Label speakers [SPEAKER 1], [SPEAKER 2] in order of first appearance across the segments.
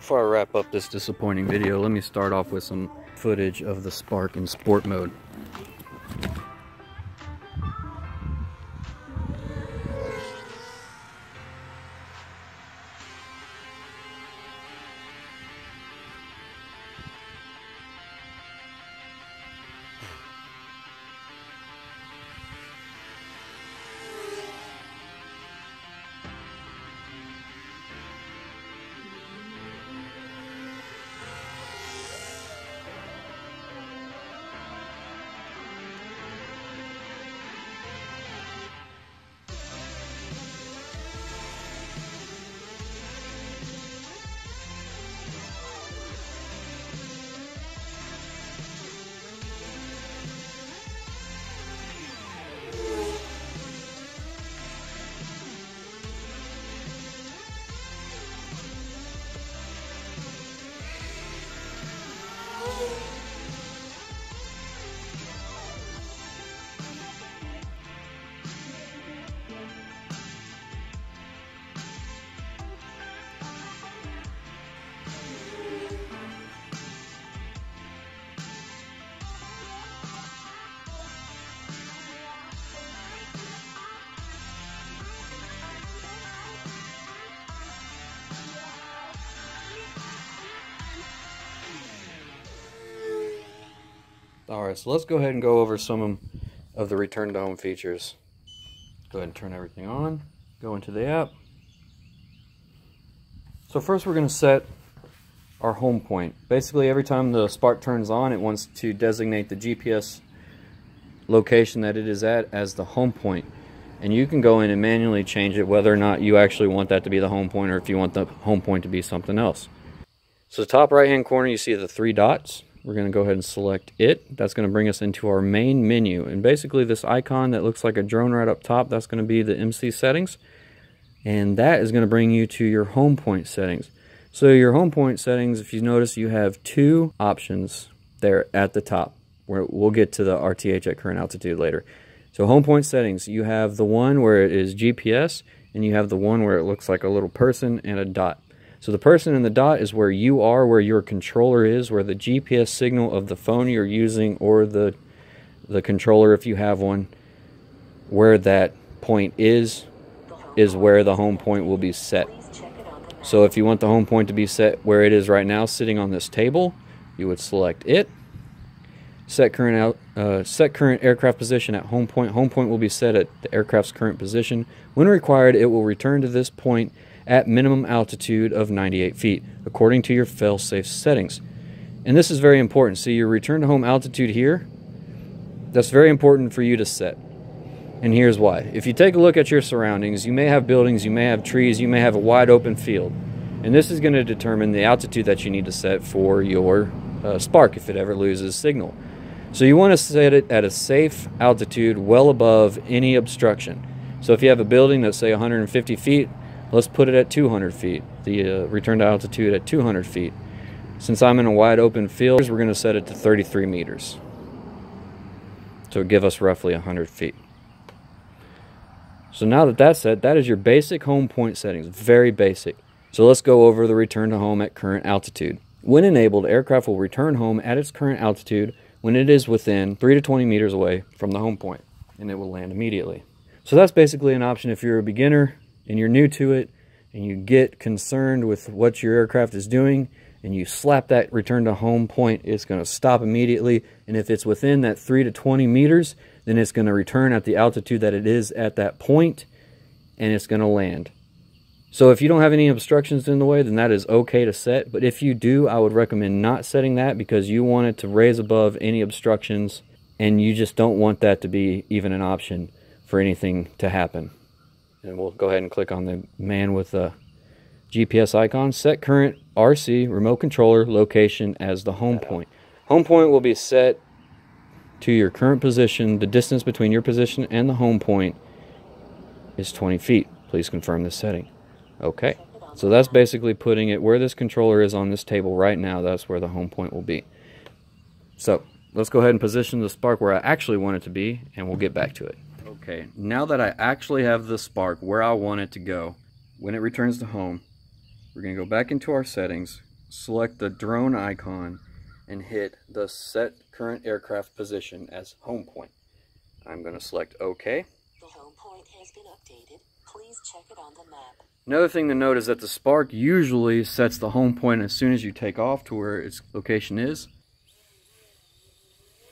[SPEAKER 1] Before I wrap up this disappointing video, let me start off with some footage of the Spark in sport mode. All right, so let's go ahead and go over some of the return to home features. Go ahead and turn everything on, go into the app. So first we're gonna set our home point. Basically every time the spark turns on, it wants to designate the GPS location that it is at as the home point. And you can go in and manually change it whether or not you actually want that to be the home point or if you want the home point to be something else. So the top right hand corner you see the three dots we're going to go ahead and select it. That's going to bring us into our main menu. And basically this icon that looks like a drone right up top, that's going to be the MC settings. And that is going to bring you to your home point settings. So your home point settings, if you notice, you have two options there at the top. Where we'll get to the RTH at current altitude later. So home point settings, you have the one where it is GPS, and you have the one where it looks like a little person and a dot. So the person in the dot is where you are, where your controller is, where the GPS signal of the phone you're using or the the controller if you have one, where that point is, is where the home point will be set. So if you want the home point to be set where it is right now, sitting on this table, you would select it. Set current out, uh, set current aircraft position at home point. Home point will be set at the aircraft's current position. When required, it will return to this point at minimum altitude of 98 feet, according to your fail-safe settings. And this is very important. See your return to home altitude here, that's very important for you to set. And here's why. If you take a look at your surroundings, you may have buildings, you may have trees, you may have a wide open field. And this is going to determine the altitude that you need to set for your uh, spark if it ever loses signal. So you want to set it at a safe altitude well above any obstruction. So if you have a building that's say 150 feet, Let's put it at 200 feet, the uh, return to altitude at 200 feet. Since I'm in a wide open field, we're going to set it to 33 meters. So give us roughly 100 feet. So now that that's set, that is your basic home point settings, very basic. So let's go over the return to home at current altitude. When enabled, aircraft will return home at its current altitude when it is within 3 to 20 meters away from the home point, and it will land immediately. So that's basically an option if you're a beginner and you're new to it and you get concerned with what your aircraft is doing and you slap that return to home point, it's going to stop immediately. And if it's within that 3 to 20 meters, then it's going to return at the altitude that it is at that point and it's going to land. So if you don't have any obstructions in the way, then that is okay to set. But if you do, I would recommend not setting that because you want it to raise above any obstructions and you just don't want that to be even an option for anything to happen and we'll go ahead and click on the man with the GPS icon. Set current RC remote controller location as the home point. Home point will be set to your current position. The distance between your position and the home point is 20 feet. Please confirm this setting. Okay. So that's basically putting it where this controller is on this table right now. That's where the home point will be. So let's go ahead and position the spark where I actually want it to be, and we'll get back to it. Okay, now that I actually have the spark where I want it to go, when it returns to home, we're going to go back into our settings, select the drone icon and hit the set current aircraft position as home point. I'm going to select OK.
[SPEAKER 2] The home point has been updated. Please check it on the map.
[SPEAKER 1] Another thing to note is that the Spark usually sets the home point as soon as you take off to where its location is.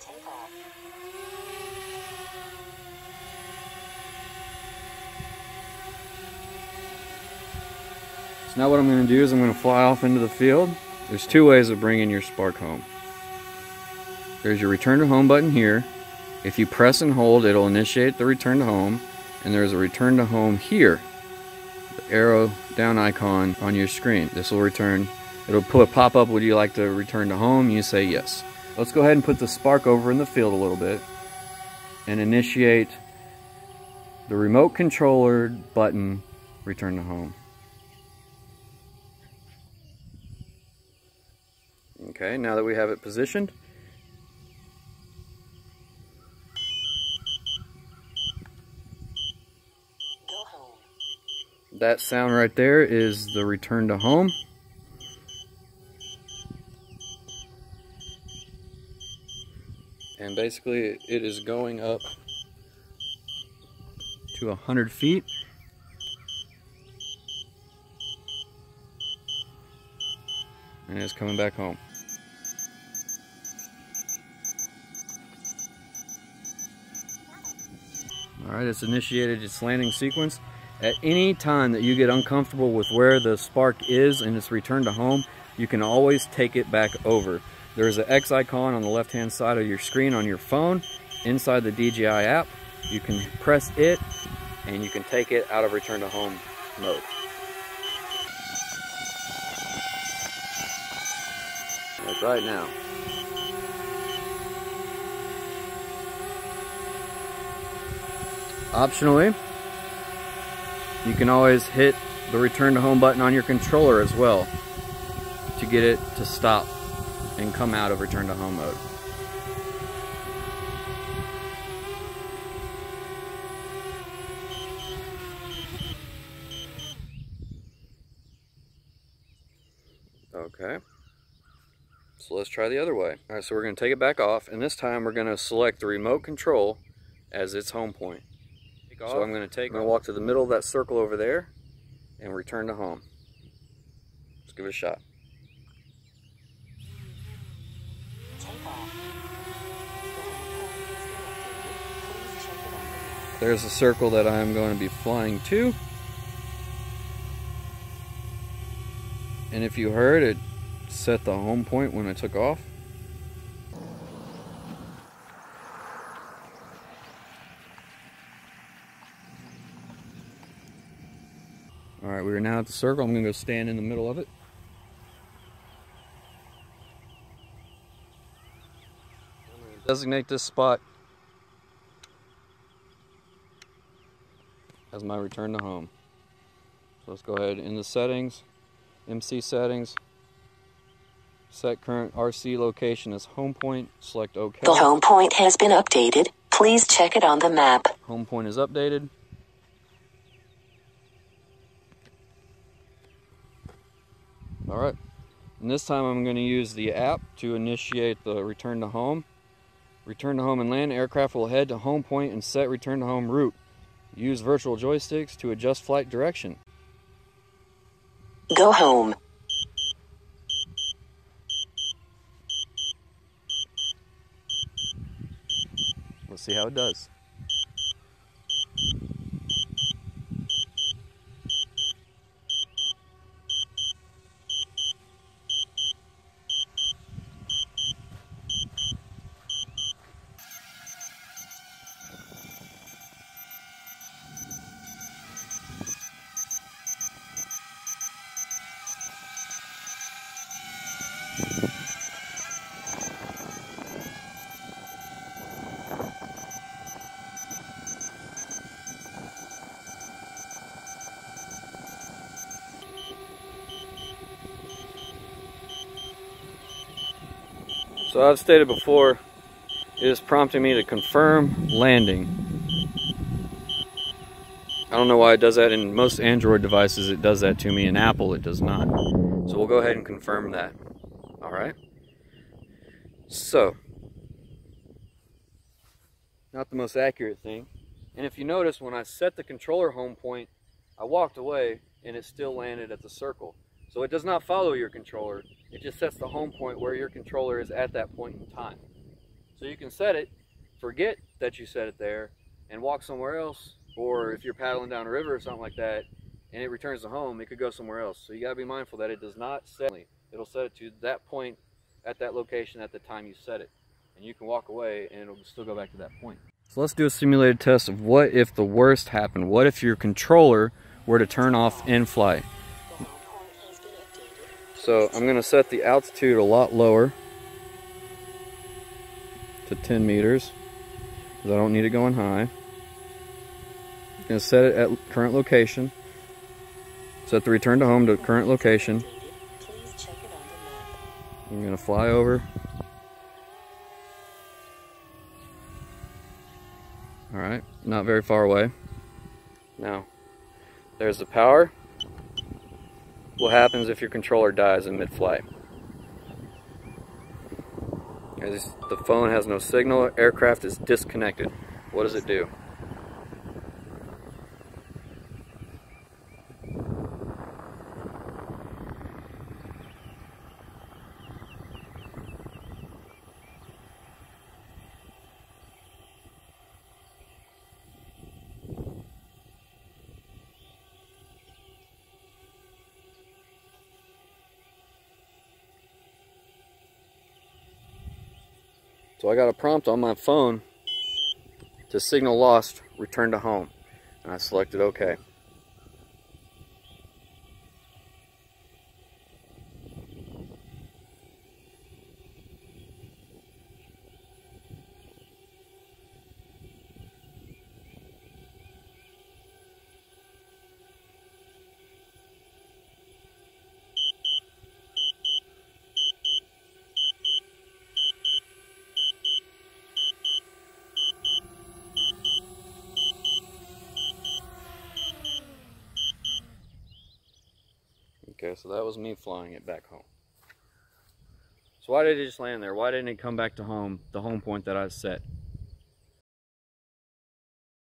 [SPEAKER 2] Take off.
[SPEAKER 1] So now what I'm going to do is I'm going to fly off into the field. There's two ways of bringing your Spark home. There's your return to home button here. If you press and hold, it'll initiate the return to home. And there's a return to home here. The arrow down icon on your screen. This will return. It'll put pop up, would you like to return to home? You say yes. Let's go ahead and put the Spark over in the field a little bit and initiate the remote controller button return to home. Okay, now that we have it positioned, that sound right there is the return to home. And basically it is going up to 100 feet. And it's coming back home. Alright, it's initiated its landing sequence. At any time that you get uncomfortable with where the spark is and its return to home, you can always take it back over. There's an X icon on the left hand side of your screen on your phone inside the DJI app. You can press it and you can take it out of return to home mode. Like right now. Optionally, you can always hit the return to home button on your controller as well to get it to stop and come out of return to home mode. Okay. So let's try the other way. All right, so we're gonna take it back off and this time we're gonna select the remote control as its home point. So I'm going to take, I'm going to walk to the middle of that circle over there and return to home. Let's give it a shot.
[SPEAKER 2] Take off. The home point has been updated. Please check it on the map.
[SPEAKER 1] There's a circle that I'm going to be flying to. And if you heard, it set the home point when I took off. Right, we are now at the circle. I'm going to go stand in the middle of it. I'm going to designate this spot as my return to home. So let's go ahead in the settings, MC settings, set current RC location as home point, select OK.
[SPEAKER 2] The home point has been updated. Please check it on the map.
[SPEAKER 1] Home point is updated. All right. And this time I'm going to use the app to initiate the return to home. Return to home and land. Aircraft will head to home point and set return to home route. Use virtual joysticks to adjust flight direction.
[SPEAKER 2] Go home.
[SPEAKER 1] Let's see how it does. So I've stated before, it is prompting me to confirm landing. I don't know why it does that in most Android devices it does that to me, in Apple it does not. So we'll go ahead and confirm that. All right. So, not the most accurate thing. And if you notice, when I set the controller home point, I walked away and it still landed at the circle. So it does not follow your controller. It just sets the home point where your controller is at that point in time. So you can set it, forget that you set it there, and walk somewhere else. Or if you're paddling down a river or something like that, and it returns to home, it could go somewhere else. So you gotta be mindful that it does not set. It'll set it to that point at that location at the time you set it. And you can walk away and it'll still go back to that point. So let's do a simulated test of what if the worst happened. What if your controller were to turn off in flight? So I'm gonna set the altitude a lot lower to 10 meters because I don't need it going high. I'm gonna set it at current location. Set the return to home to current location. I'm gonna fly over. All right, not very far away. Now, there's the power. What happens if your controller dies in mid-flight? As the phone has no signal, aircraft is disconnected. What does it do? So I got a prompt on my phone to signal lost, return to home. And I selected OK. So that was me flying it back home. So why did it just land there? Why didn't it come back to home, the home point that I set?